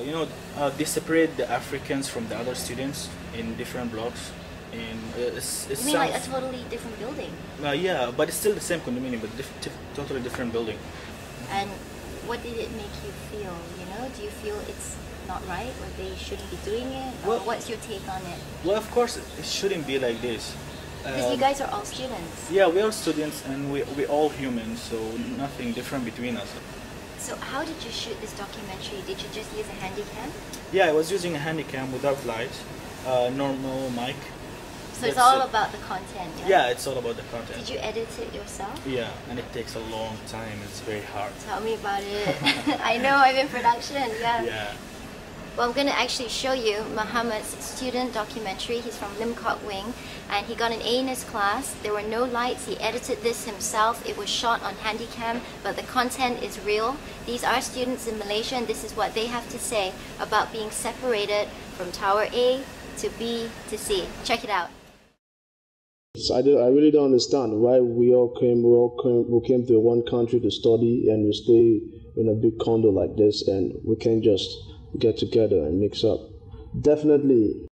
uh, you know, uh, they separate the Africans from the other students in different blocks. In uh, it's, it You mean like a totally different building? uh, yeah, but it's still the same condominium, but diff- totally different building. And what did it make you feel? You know, do you feel it's not right or they shouldn't be doing it? Well- what's your take on it? Well, of course, it shouldn't be like this. Because you Um, guys are all students. Yeah, we are students and we we all humans, so nothing different between us. So how did you shoot this documentary? Did you just use a handy cam? Yeah, I was using a handycam without light, uh, normal mic. So it's all it. about the content. Yeah, it's all about the content. Did you edit it yourself? Yeah, and it takes a long time. It's very hard. Tell me about it. I know I'm in production. Yeah. Yeah. Well, I'm going to actually show you Mohammed's student documentary. He's from Lim Wing, and he got an A in his class. There were no lights. He edited this himself. It was shot on Handycam, but the content is real. These are students in Malaysia, and this is what they have to say about being separated from Tower A to B to C. Check it out. So I, do, I really don't understand why we all came we all came we came to one country to study and we stay in a big condo like this and we can't just get together and mix up. Definitely